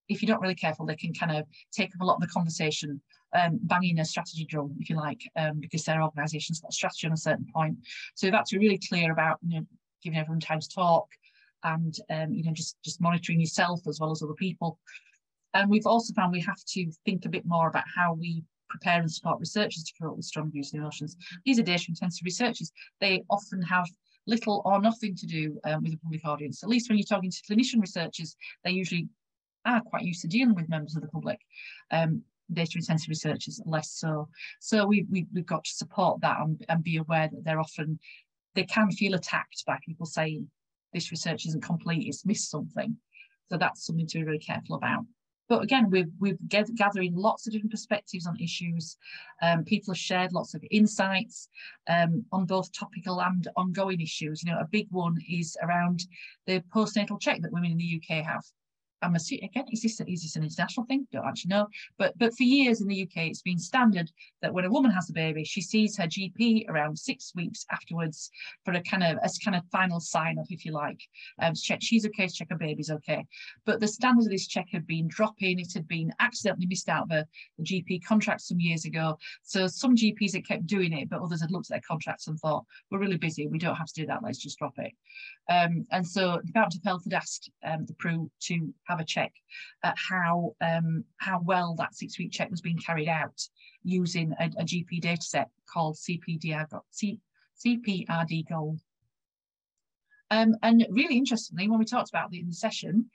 [SPEAKER 1] if you're not really careful, they can kind of take up a lot of the conversation, um, banging a strategy drum, if you like, um, because their organisation's got a strategy on a certain point. So we've really clear about you know giving everyone time to talk, and um, you know just just monitoring yourself as well as other people. And we've also found we have to think a bit more about how we prepare and support researchers to come up with strong views and emotions. These are data intensive researchers. They often have little or nothing to do um, with the public audience. At least when you're talking to clinician researchers, they usually are quite used to dealing with members of the public. Um, data intensive researchers less so. So we, we, we've got to support that and, and be aware that they're often, they can feel attacked by people saying, this research isn't complete, it's missed something. So that's something to be really careful about. But again, we're, we're gathering lots of different perspectives on issues. Um, people have shared lots of insights um, on both topical and ongoing issues. You know, a big one is around the postnatal check that women in the UK have. I'm assuming again, is this is this an international thing? Don't actually know. But but for years in the UK, it's been standard that when a woman has a baby, she sees her GP around six weeks afterwards for a kind of as kind of final sign off, if you like, um, check she's okay, check her baby's okay. But the standard of this check had been dropping. It had been accidentally missed out of the, the GP contract some years ago. So some GPs had kept doing it, but others had looked at their contracts and thought, we're really busy, we don't have to do that. Let's just drop it. Um, and so the Department of Health had asked um, the PRU to have a check at how um, how well that six week check was being carried out using a, a GP data set called CPDR, C, CPRD Gold. Um, and really interestingly, when we talked about it in the session,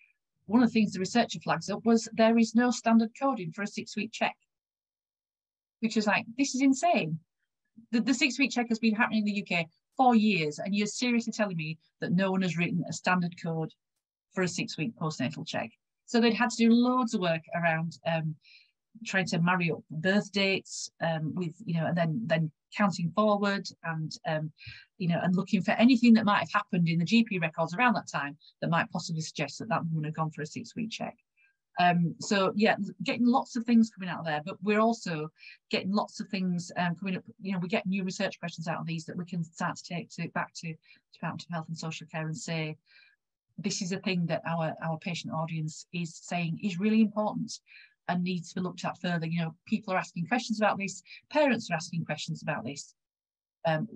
[SPEAKER 1] one of the things the researcher flags up was there is no standard coding for a six week check, which is like, this is insane. The, the six week check has been happening in the UK for years, and you're seriously telling me that no one has written a standard code for a six week postnatal check. So they'd had to do loads of work around um, trying to marry up birth dates um, with, you know, and then then counting forward and, um, you know, and looking for anything that might have happened in the GP records around that time that might possibly suggest that that woman had gone for a six week check. Um, so yeah, getting lots of things coming out of there, but we're also getting lots of things um, coming up. You know, we get new research questions out of these that we can start to take to back to Department of Health and Social Care and say, this is a thing that our our patient audience is saying is really important and needs to be looked at further. You know, people are asking questions about this, parents are asking questions about this, um,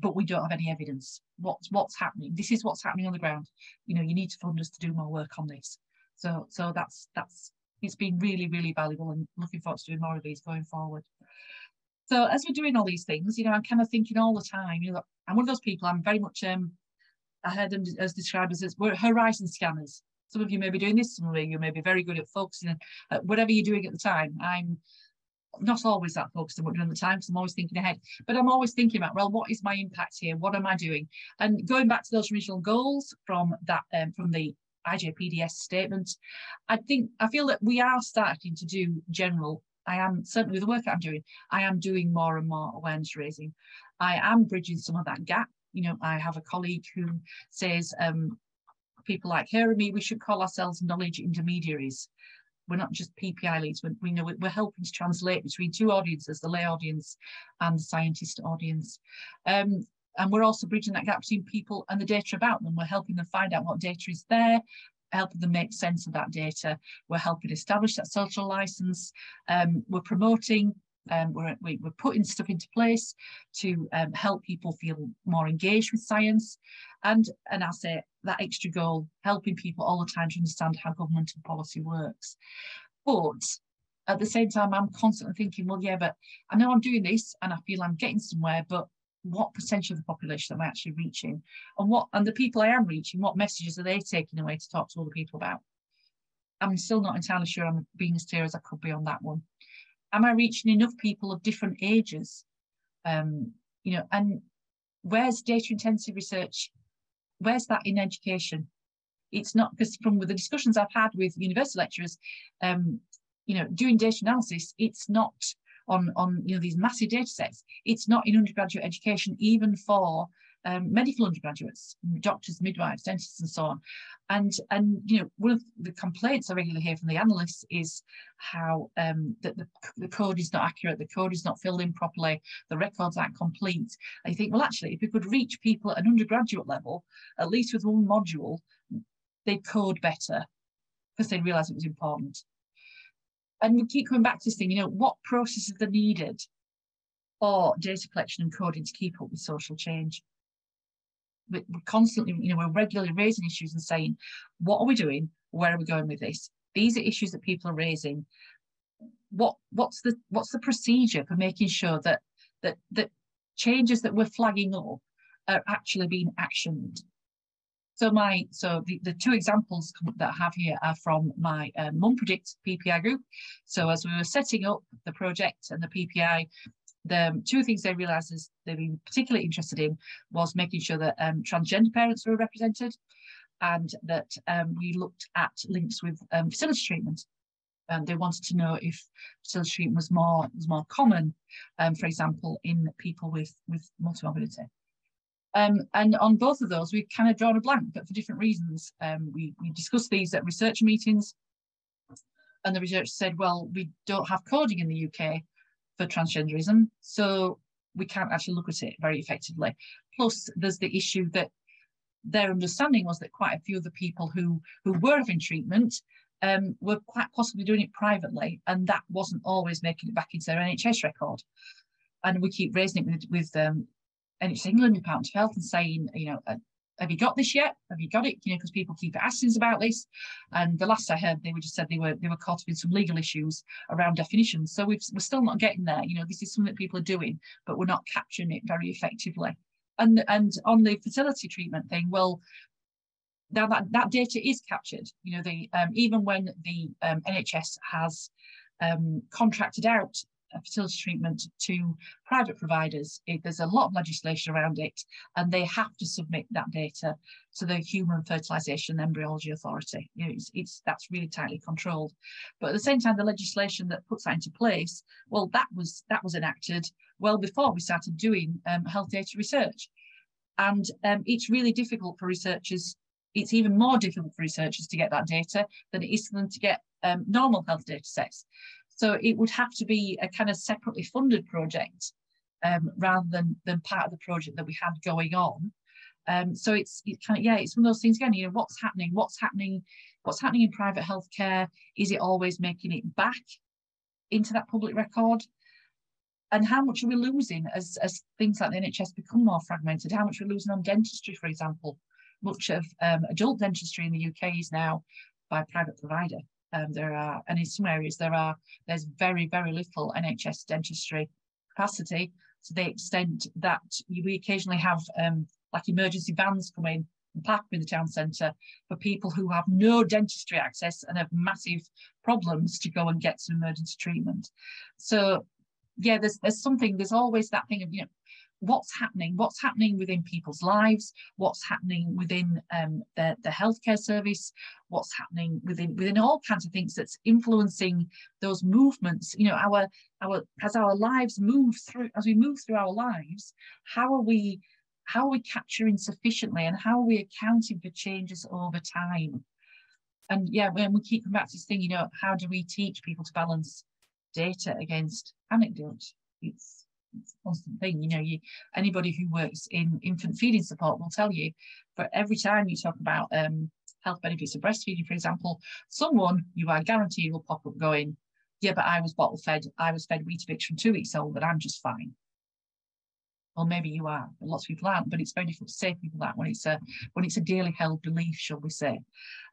[SPEAKER 1] but we don't have any evidence. What's what's happening? This is what's happening on the ground. You know, you need to fund us to do more work on this. So so that's that's it's been really really valuable and looking forward to doing more of these going forward. So as we're doing all these things, you know, I'm kind of thinking all the time. You know, I'm one of those people. I'm very much um, I heard them as described as we're horizon scanners. Some of you may be doing this, some of you may be very good at focusing at whatever you're doing at the time. I'm not always that focused on what I'm doing at the time because I'm always thinking ahead, but I'm always thinking about, well, what is my impact here? What am I doing? And going back to those original goals from that, um, from the IJPDS statement, I think, I feel that we are starting to do general, I am certainly with the work I'm doing, I am doing more and more awareness raising. I am bridging some of that gap. You know, I have a colleague who says, um, people like her and me, we should call ourselves knowledge intermediaries. We're not just PPI leads, we, we know we're helping to translate between two audiences, the lay audience and the scientist audience. Um, and we're also bridging that gap between people and the data about them. We're helping them find out what data is there, helping them make sense of that data. We're helping establish that social license. Um, we're promoting um, we're, we, are putting stuff into place to um, help people feel more engaged with science and an asset, that extra goal, helping people all the time to understand how government and policy works. But at the same time, I'm constantly thinking, well, yeah, but I know I'm doing this and I feel I'm getting somewhere, but what percentage of the population am I actually reaching? And what and the people I am reaching, what messages are they taking away to talk to other people about? I'm still not entirely sure I'm being as clear as I could be on that one am I reaching enough people of different ages? Um, you know, and where's data intensive research? Where's that in education? It's not because from the discussions I've had with university lecturers, um, you know, doing data analysis, it's not on on you know these massive data sets. It's not in undergraduate education, even for um, medical undergraduates, doctors, midwives, dentists, and so on. And and you know one of the complaints I regularly hear from the analysts is how um, that the, the code is not accurate, the code is not filled in properly, the records aren't complete. I think well actually if we could reach people at an undergraduate level, at least with one module, they'd code better because they realise it was important. And we keep coming back to this thing, you know, what processes are needed for data collection and coding to keep up with social change we're constantly, you know, we're regularly raising issues and saying, what are we doing? Where are we going with this? These are issues that people are raising. What what's the what's the procedure for making sure that that that changes that we're flagging up are actually being actioned? So my so the, the two examples that I have here are from my um, Mum Predict PPI group. So as we were setting up the project and the PPI, the two things they realised is they've been particularly interested in was making sure that um, transgender parents were represented and that um, we looked at links with um, fertility treatment. And they wanted to know if fertility treatment was more was more common, um, for example, in people with with multimorbidity. Um, and on both of those, we've kind of drawn a blank, but for different reasons. Um, we, we discussed these at research meetings, and the research said, well, we don't have coding in the UK, for transgenderism. So we can't actually look at it very effectively. Plus, there's the issue that their understanding was that quite a few of the people who, who were having treatment um, were quite possibly doing it privately, and that wasn't always making it back into their NHS record. And we keep raising it with, with um, NHS England, Department of Health, and saying, you know, uh, have you got this yet? Have you got it? You know, because people keep asking us about this. And the last I heard, they were just said they were they were caught up in some legal issues around definitions. So we've, we're still not getting there. You know, this is something that people are doing, but we're not capturing it very effectively. and and on the fertility treatment thing, well, now that, that data is captured. You know, the um, even when the um, NHS has um, contracted out fertility treatment to private providers, it, there's a lot of legislation around it, and they have to submit that data to the Human Fertilisation Embryology Authority. You know, it's, it's, that's really tightly controlled. But at the same time, the legislation that puts that into place, well, that was that was enacted well before we started doing um, health data research. And um, it's really difficult for researchers it's even more difficult for researchers to get that data than it is for them to get um, normal health data sets. So it would have to be a kind of separately funded project um, rather than, than part of the project that we had going on. Um, so it's it kind of yeah, it's one of those things again. You know, what's happening? What's happening? What's happening in private healthcare? Is it always making it back into that public record? And how much are we losing as as things like the NHS become more fragmented? How much are we losing on dentistry, for example? Much of um, adult dentistry in the UK is now by private provider. Um, there are, and in some areas there are, there's very, very little NHS dentistry capacity to the extent that we occasionally have um, like emergency vans come in and park in the town centre for people who have no dentistry access and have massive problems to go and get some emergency treatment. So yeah, there's there's something, there's always that thing of, you know, what's happening, what's happening within people's lives, what's happening within um, the, the healthcare service, what's happening within within all kinds of things that's influencing those movements. You know, our our as our lives move through, as we move through our lives, how are we how are we capturing sufficiently and how are we accounting for changes over time? And yeah, when we keep coming back to this thing, you know, how do we teach people to balance data against anecdote? It's it's a constant thing. You know, you anybody who works in infant feeding support will tell you, but every time you talk about um, health benefits of breastfeeding, for example, someone you are guaranteed will pop up going, yeah, but I was bottle fed, I was fed Weetabix from two weeks old, but I'm just fine. Well, maybe you are, but lots of people aren't. But it's very difficult to say people that when it's a when it's a daily held belief, shall we say?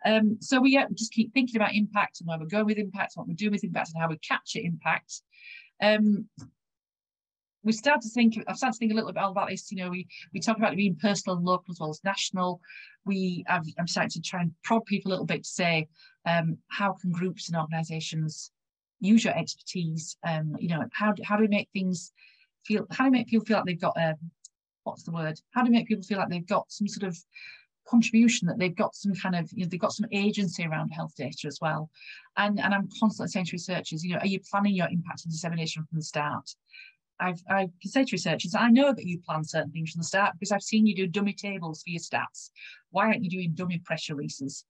[SPEAKER 1] Um, so we uh, just keep thinking about impact and where we're going with impact, what we're doing with impact, and how we capture impact. Um, we start to think, I've started to think a little bit about this, you know, we, we talk about it being personal and local as well as national. We, I've, I'm starting to try and prod people a little bit to say, um, how can groups and organisations use your expertise? Um, you know, how do, how do we make things feel, how do we make people feel like they've got, a, um, what's the word? How do we make people feel like they've got some sort of contribution that they've got some kind of you know they've got some agency around health data as well and and i'm constantly saying to researchers you know are you planning your impact and dissemination from the start I've, I can say to researchers, I know that you plan certain things from the start because I've seen you do dummy tables for your stats. Why aren't you doing dummy press releases?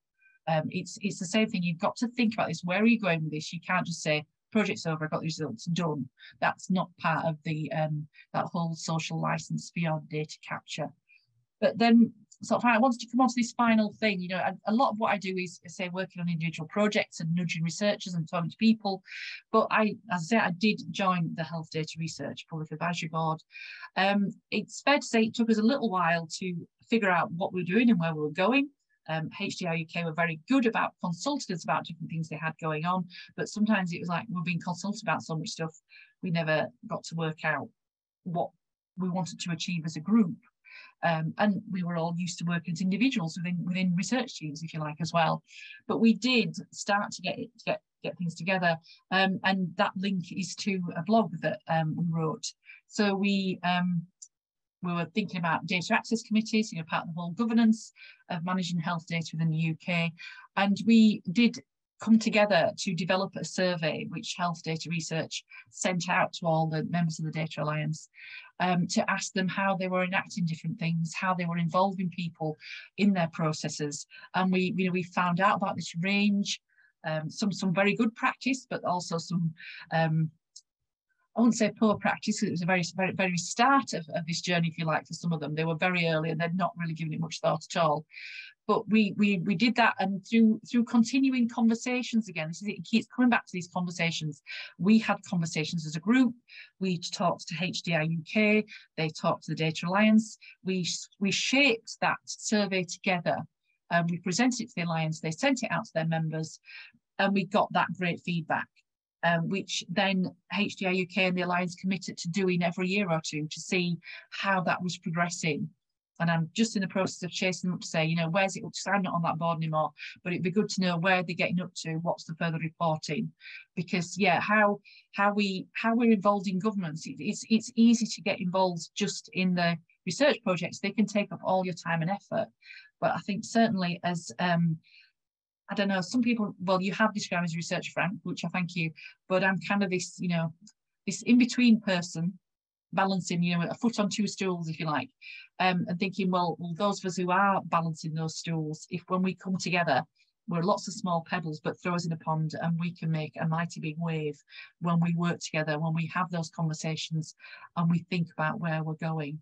[SPEAKER 1] Um, it's, it's the same thing. You've got to think about this. Where are you going with this? You can't just say, project's over, I got the results done. That's not part of the um, that whole social license your data capture. But then sort of I wanted to come on to this final thing. You know, a, a, lot of what I do is say working on individual projects and nudging researchers and talking to people. But I, as I say, I did join the Health Data Research Public Advisory Board. Um, it's fair to say it took us a little while to figure out what we we're doing and where we were going. Um, HDR UK were very good about consulting us about different things they had going on, but sometimes it was like we're being consulted about so much stuff, we never got to work out what we wanted to achieve as a group. Um, and we were all used to working as individuals within within research teams, if you like, as well. But we did start to get to get get things together, um, and that link is to a blog that um, we wrote. So we um, we were thinking about data access committees, you know, part of the whole governance of managing health data within the UK, and we did come together to develop a survey which Health Data Research sent out to all the members of the Data Alliance um, to ask them how they were enacting different things, how they were involving people in their processes. And we, you know, we found out about this range, um, some, some very good practice, but also some, um, I wouldn't say poor practice, it was a very, very, very start of, of this journey, if you like, for some of them. They were very early and they'd not really given it much thought at all but we we we did that and through through continuing conversations again this is it keeps coming back to these conversations. We had conversations as a group. We talked to HDR UK they talked to the Data Alliance. We we shaped that survey together and we presented it to the Alliance. They sent it out to their members and we got that great feedback um, which then HDR UK and the Alliance committed to doing every year or two to see how that was progressing. And I'm just in the process of chasing up to say, you know, where's it up to? I'm not on that board anymore, but it'd be good to know where they're getting up to, what's the further reporting, because yeah, how how we how we're involved in governments. It, it's it's easy to get involved just in the research projects. They can take up all your time and effort, but I think certainly as um, I don't know, some people, well, you have described as a researcher, Frank, which I thank you, but I'm kind of this, you know, this in-between person balancing, you know, a foot on two stools, if you like, um, and thinking, well, well, those of us who are balancing those stools, if when we come together, we're lots of small pebbles, but throw us in a pond and we can make a mighty big wave when we work together, when we have those conversations and we think about where we're going.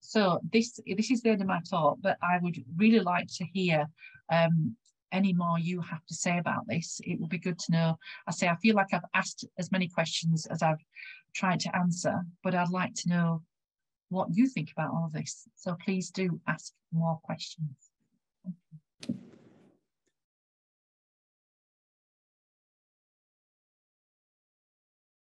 [SPEAKER 1] So this this is the end of my talk, but I would really like to hear um, any more you have to say about this. It will be good to know. I say I feel like I've asked as many questions as I've tried to answer, but I'd like to know what you think about all this. So please do ask more questions.